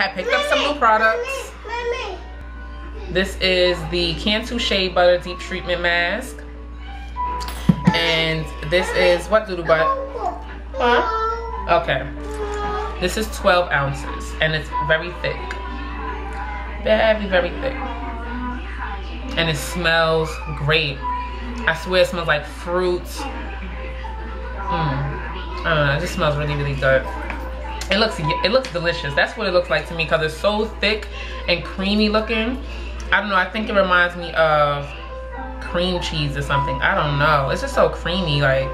had picked up some new products. This is the Cantu Shea Butter Deep Treatment Mask. And this is, what doodle butt? Huh? Okay. This is 12 ounces and it's very thick. Very, very thick. And it smells great. I swear it smells like fruits. Mm. I don't know, it just smells really, really good. It looks, it looks delicious. That's what it looks like to me because it's so thick and creamy looking. I don't know, I think it reminds me of cream cheese or something. I don't know. It's just so creamy, like,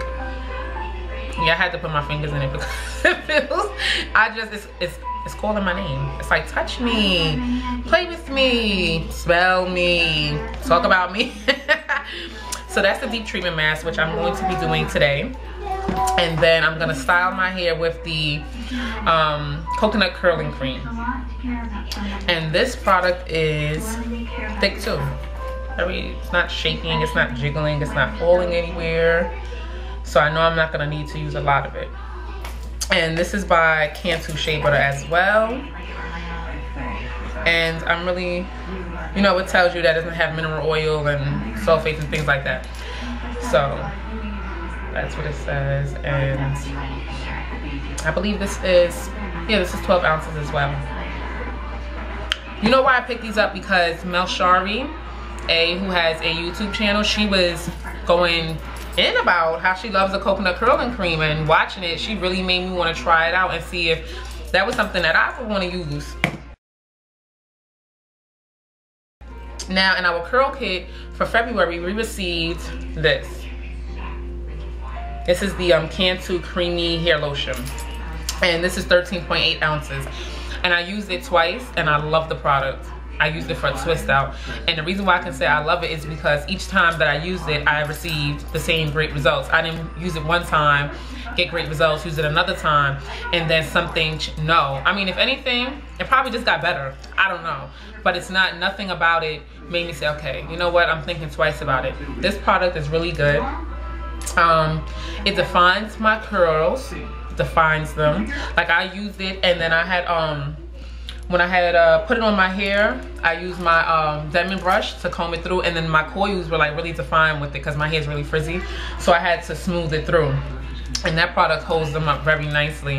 yeah, I had to put my fingers in it because it feels, I just, it's, it's, it's calling my name. It's like, touch me, play with me, smell me, talk about me. so that's the deep treatment mask, which I'm going to be doing today and then I'm gonna style my hair with the um, coconut curling cream. And this product is thick too. I mean it's not shaking it's not jiggling it's not falling anywhere. So I know I'm not gonna need to use a lot of it. And this is by Cantu Shea Butter as well. And I'm really you know it tells you that it doesn't have mineral oil and sulfates and things like that. So that's what it says. And I believe this is, yeah, this is 12 ounces as well. You know why I picked these up? Because Mel Melshari, A, who has a YouTube channel, she was going in about how she loves the coconut curling cream and watching it, she really made me want to try it out and see if that was something that I would want to use. Now in our curl kit for February, we received this. This is the um, Cantu Creamy Hair Lotion. And this is 13.8 ounces. And I used it twice and I love the product. I used it for a twist out. And the reason why I can say I love it is because each time that I used it, I received the same great results. I didn't use it one time, get great results, use it another time, and then something, no. I mean, if anything, it probably just got better. I don't know. But it's not, nothing about it made me say, okay, you know what, I'm thinking twice about it. This product is really good. Um, it defines my curls, defines them. Like I used it and then I had, um, when I had uh, put it on my hair, I used my um, Denman brush to comb it through and then my coils were like really defined with it because my hair is really frizzy. So I had to smooth it through. And that product holds them up very nicely.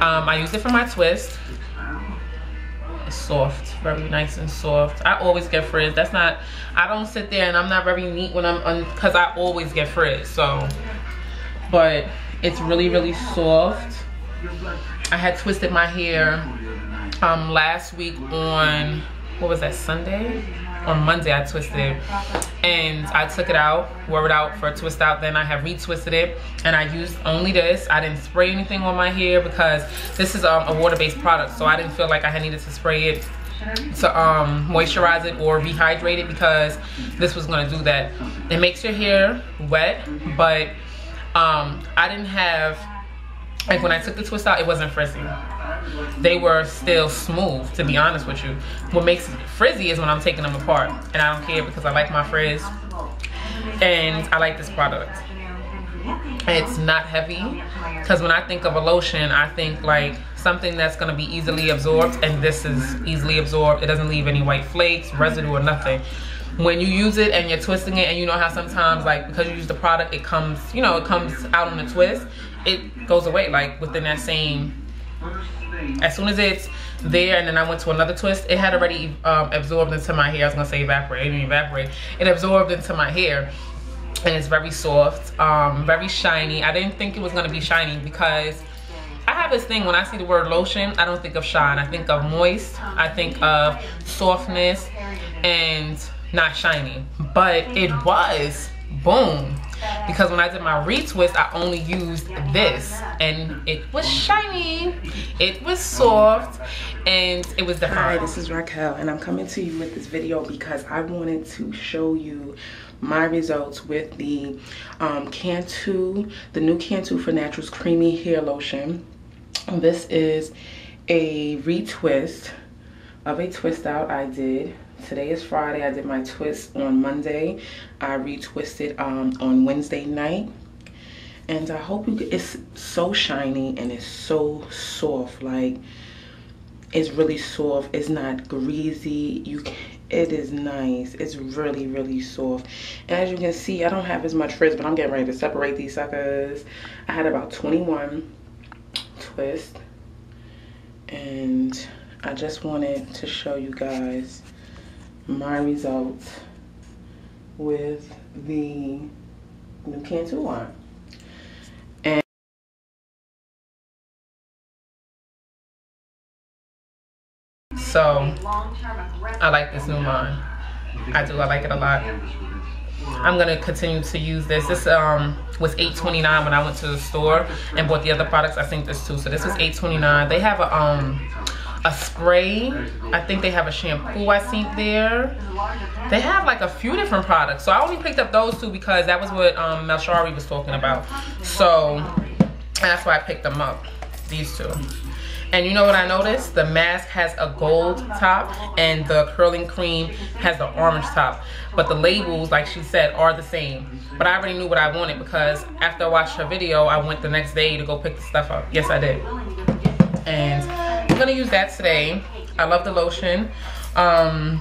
Um, I use it for my twist. Soft, very nice and soft. I always get frizz. That's not, I don't sit there and I'm not very neat when I'm on, cause I always get frizz, so. But it's really, really soft. I had twisted my hair um, last week on, what was that, Sunday? on Monday I twisted it and I took it out, wore it out for a twist out. Then I have retwisted it and I used only this. I didn't spray anything on my hair because this is um, a water-based product. So I didn't feel like I had needed to spray it to um, moisturize it or rehydrate it because this was gonna do that. It makes your hair wet, but um, I didn't have, like when I took the twist out, it wasn't frizzy they were still smooth, to be honest with you. What makes it frizzy is when I'm taking them apart. And I don't care because I like my frizz. And I like this product. It's not heavy. Because when I think of a lotion, I think like something that's going to be easily absorbed. And this is easily absorbed. It doesn't leave any white flakes, residue, or nothing when you use it and you're twisting it and you know how sometimes like because you use the product it comes you know it comes out on the twist it goes away like within that same as soon as it's there and then I went to another twist, it had already um, absorbed into my hair. I was gonna say evaporate, it evaporate. It absorbed into my hair and it's very soft, um, very shiny. I didn't think it was gonna be shiny because I have this thing when I see the word lotion, I don't think of shine. I think of moist, I think of softness and not shiny. But it was, boom, because when I did my retwist, I only used this and it was shiny, it was soft, and it was defined. Hi, this is Raquel and I'm coming to you with this video because I wanted to show you my results with the um, Cantu, the new Cantu for Naturals Creamy Hair Lotion. This is a retwist of a twist out I did today is Friday. I did my twist on Monday. I retwisted um, on Wednesday night. And I hope you, it's so shiny and it's so soft. Like, it's really soft it's not greasy you can, it is nice it's really really soft and as you can see i don't have as much frizz but i'm getting ready to separate these suckers i had about 21 twists and i just wanted to show you guys my results with the new Cantu line and So I like this new line. I do, I like it a lot. I'm gonna continue to use this. This um was 8.29 when I went to the store and bought the other products. I think this too. So this was 8.29. They have a um a spray. I think they have a shampoo I think there. They have like a few different products. So I only picked up those two because that was what um Melshari was talking about. So that's why I picked them up. These two. And you know what I noticed? The mask has a gold top and the curling cream has the orange top. But the labels, like she said, are the same. But I already knew what I wanted because after I watched her video, I went the next day to go pick the stuff up. Yes, I did. And I'm gonna use that today. I love the lotion. Um,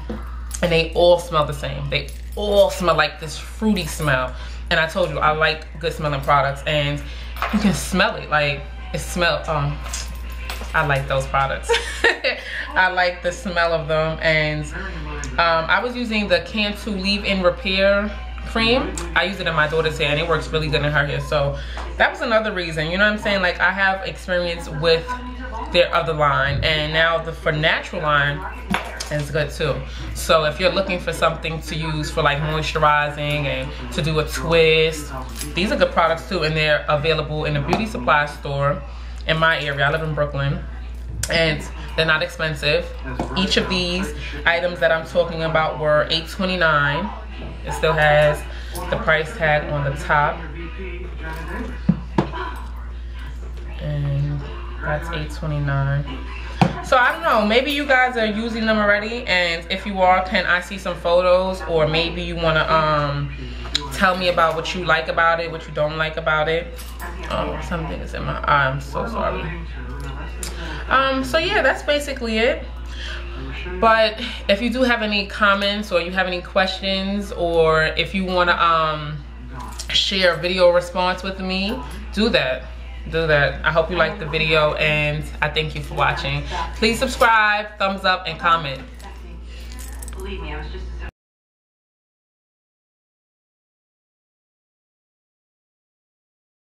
and they all smell the same. They all smell like this fruity smell. And I told you, I like good smelling products and you can smell it. Like, it smells, um, I like those products. I like the smell of them. And um, I was using the Cantu Leave-In Repair cream. I use it in my daughter's hair and it works really good in her hair. So that was another reason. You know what I'm saying? Like I have experience with their other line. And now the For Natural line is good too. So if you're looking for something to use for like moisturizing and to do a twist, these are good products too. And they're available in a beauty supply store in my area. I live in Brooklyn and they're not expensive. Each of these items that I'm talking about were $8.29. It still has the price tag on the top. And that's $8.29. So I don't know, maybe you guys are using them already and if you are, can I see some photos or maybe you wanna um, tell me about what you like about it, what you don't like about it. Oh, something is in my eye. I'm so sorry. Um, so yeah, that's basically it. But if you do have any comments or you have any questions or if you want to um, share a video response with me, do that. Do that. I hope you liked the video and I thank you for watching. Please subscribe, thumbs up, and comment. Believe me, I was just